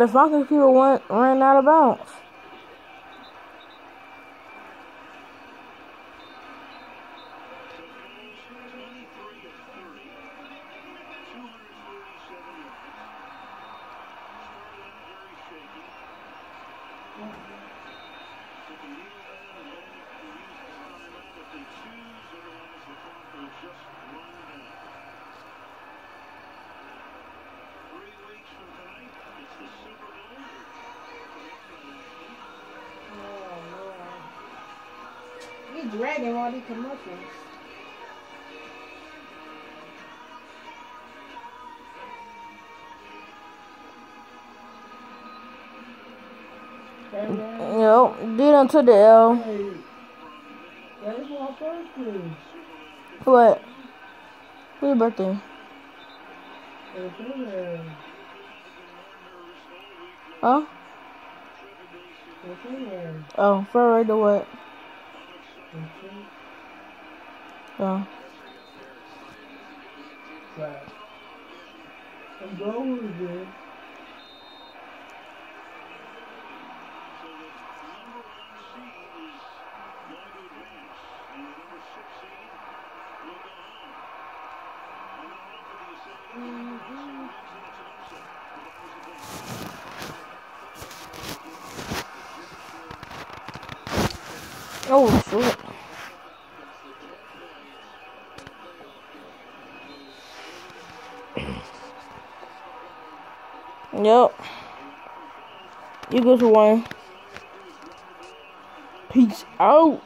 The fucking people went ran out of bounds. You dragging all these commercials. Yo, did unto the L. That's my birthday. What? What's your birthday? It's. Huh? It's in there. Oh, Friday to what? Oh. there. I'm going with it. Oh, shit. Yep. You go to one. Peace out.